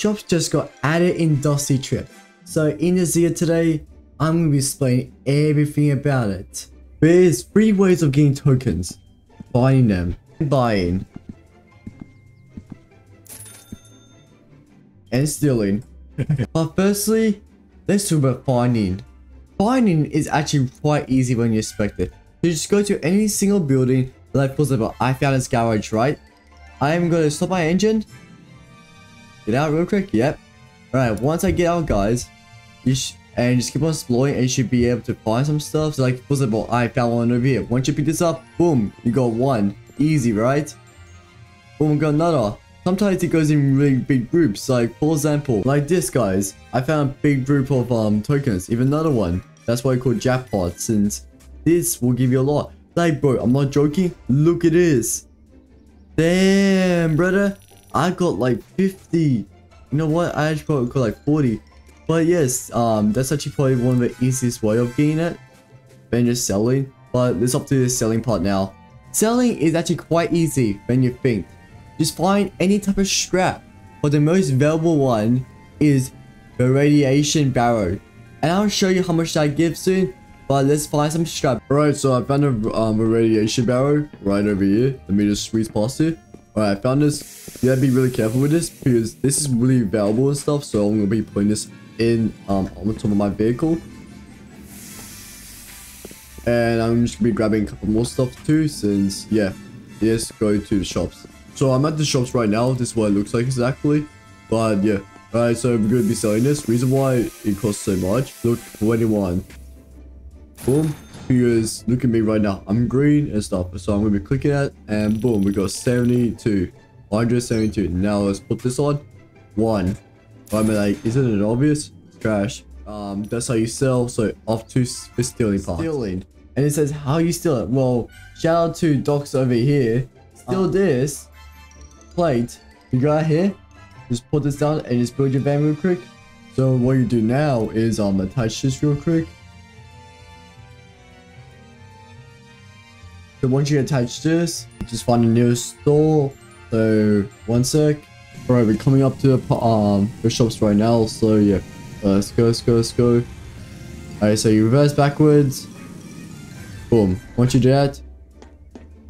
shops just got added in Dusty Trip. So in this video today, I'm going to be explaining everything about it. There's three ways of getting tokens. Buying them, buying, and stealing. but firstly, let's talk about finding. Finding is actually quite easy when you expect it. You just go to any single building, like for example, I found this garage, right? I'm gonna stop my engine. Get out real quick, yep. Alright, once I get out guys, you and just keep on exploring and you should be able to find some stuff. So like, for example, I found one over here. Once you pick this up, boom, you got one. Easy, right? Boom, got another. Sometimes it goes in really big groups, like for example, like this guys. I found a big group of um tokens, even another one. That's why I call jackpot, since this will give you a lot. Like bro, I'm not joking, look at this. Damn, brother. I got like 50. You know what? I actually probably got like 40. But yes, um, that's actually probably one of the easiest way of getting it than just selling. But let's up to the selling part now. Selling is actually quite easy when you think. Just find any type of scrap. But the most valuable one is the radiation barrel. And I'll show you how much that gives soon. But let's find some scrap. Alright, so I found a, um, a radiation barrel right over here. Let me just squeeze past it. Alright, I found this. You gotta be really careful with this because this is really valuable and stuff. So I'm gonna be putting this in um, on the top of my vehicle. And I'm just gonna be grabbing a couple more stuff too since, yeah, let's go to the shops. So I'm at the shops right now. This is what it looks like exactly. But yeah, alright, so we're gonna be selling this. Reason why it costs so much. Look, 21. Boom. Because look at me right now. I'm green and stuff. So I'm going to be clicking at and boom. We got 72. 172. Now let's put this on. One. I mean like, isn't it obvious? It's trash. Um, that's how you sell. So off to the stealing part. Stealing. And it says how you steal it. Well, shout out to Docs over here. Steal this plate. You got here. Just put this down and just build your van real quick. So what you do now is um attach this real quick. So once you attach this, just find a nearest store. So one sec. Alright, we're coming up to the um the shops right now. So yeah, let's go, let's go, let's go. Alright, so you reverse backwards. Boom. Once you do that,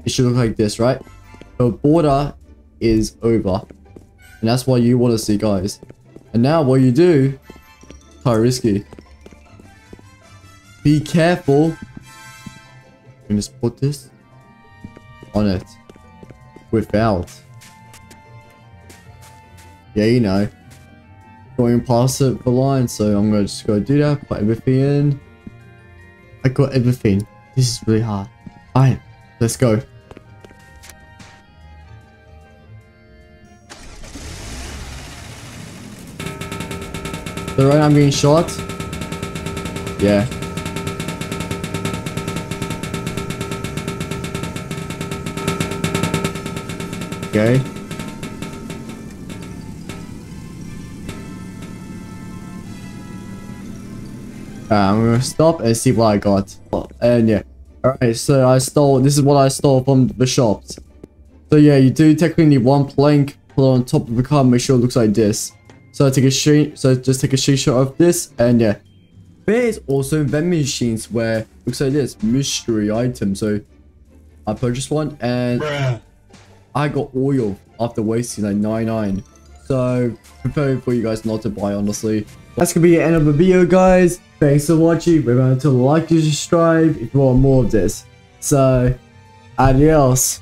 it should look like this, right? The border is over. And that's what you want to see, guys. And now what you do, quite risky. Be careful. And just put this on it without. Yeah you know. Going past it the line so i'm gonna just go do that put everything in. I got everything. This is really hard. Alright let's go. So right i'm being shot? Yeah Okay. Uh, I'm gonna stop and see what I got. And yeah. Alright, so I stole, this is what I stole from the shops. So yeah, you do technically need one plank, put on top of the car, make sure it looks like this. So I take a screen, so just take a screenshot of this, and yeah. There's also vending machines where looks like this, mystery item. So I purchased one and Bruh. I got oil after wasting like 99. So, prefer for you guys not to buy, honestly. That's gonna be the end of the video, guys. Thanks for watching. Remember to like and subscribe if you want more of this. So, adios.